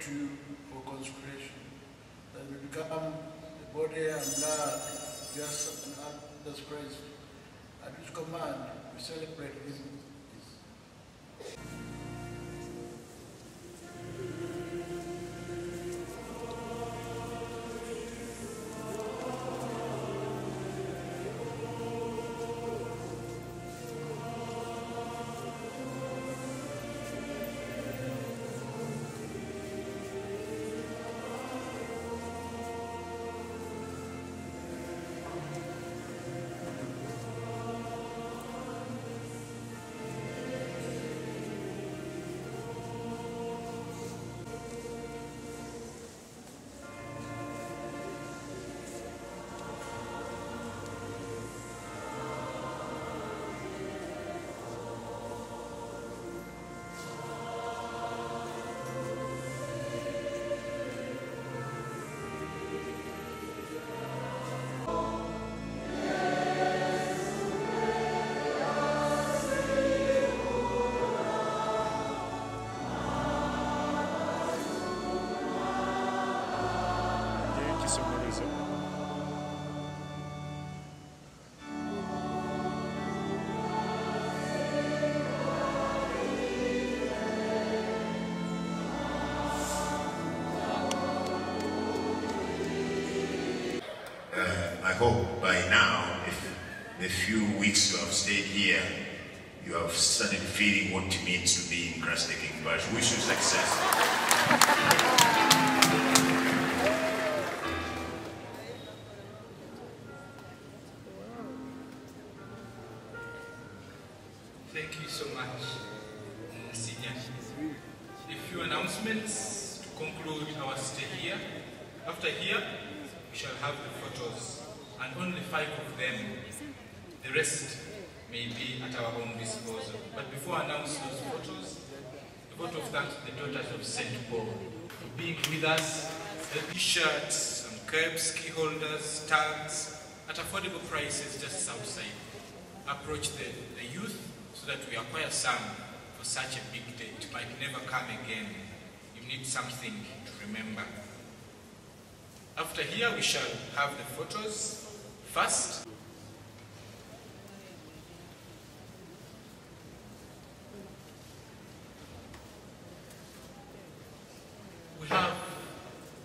to you for consecration, that we become the body and blood, just and others Christ, at whose command we celebrate him. Hope by now, the few weeks you have stayed here, you have started feeling what it means to be in Christ the King. Wish you success. Thank you so much, uh, Senior. A few announcements to conclude our stay here. After here, we shall have the photos, and only five of them. The rest may be at our own disposal. But before I announce those photos, a vote of thanks to the daughters of St. Paul for being with us. The t-shirts, some caps, key holders, tags, at affordable prices just outside approach the, the youth so that we acquire some for such a big day. It might never come again. You need something to remember. After here, we shall have the photos. First, we have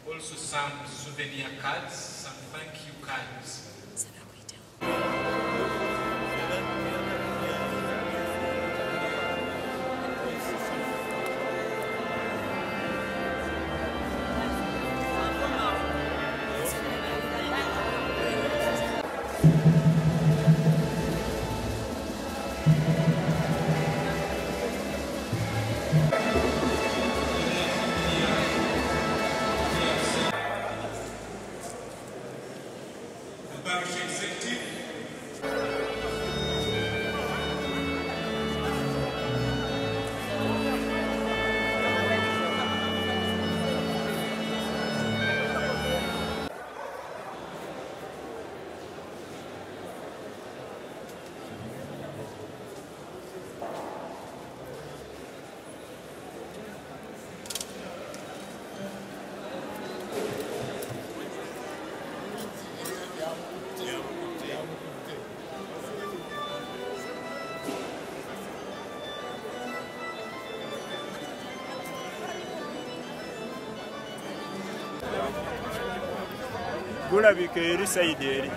also some souvenir cards, some thank you cards the parish executive, bulabika eri sayidi eri